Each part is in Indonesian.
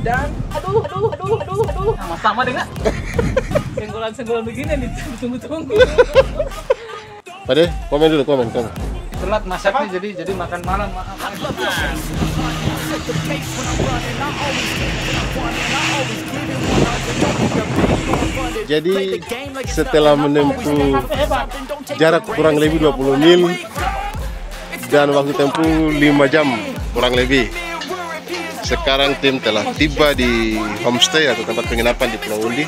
dan aduh aduh aduh aduh aduh sama-sama dengan senggolan-senggolan begini nih ditunggu-tunggu Pade, komen dulu, komen, komen. telat masaknya jadi jadi makan malam Jadi setelah menempuh jarak kurang lebih 20 mil dan waktu tempuh 5 jam kurang lebih. Sekarang tim telah tiba di homestay atau tempat penginapan di Pulau Undi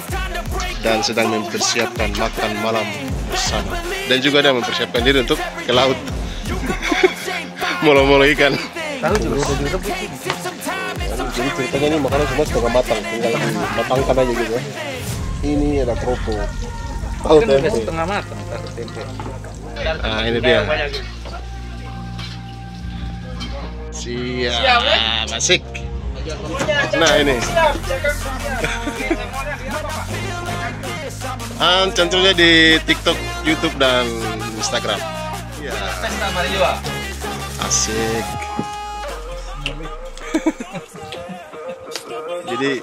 dan sedang mempersiapkan makan malam bersama. Dan juga ada mempersiapkan diri untuk ke laut. Molo-molo ikan. tahu juga udah direbus Jadi ceritanya ini makanan semua setengah matang, tinggal matangkan aja gitu ya. Ini ada kropo. Tahu kan udah tempe. setengah matang taruh tempe Nah ini dia. Siap, masik. Nah ini. Ah, cantumnya di TikTok, YouTube dan Instagram. Ya, pesta Mario asik. Jadi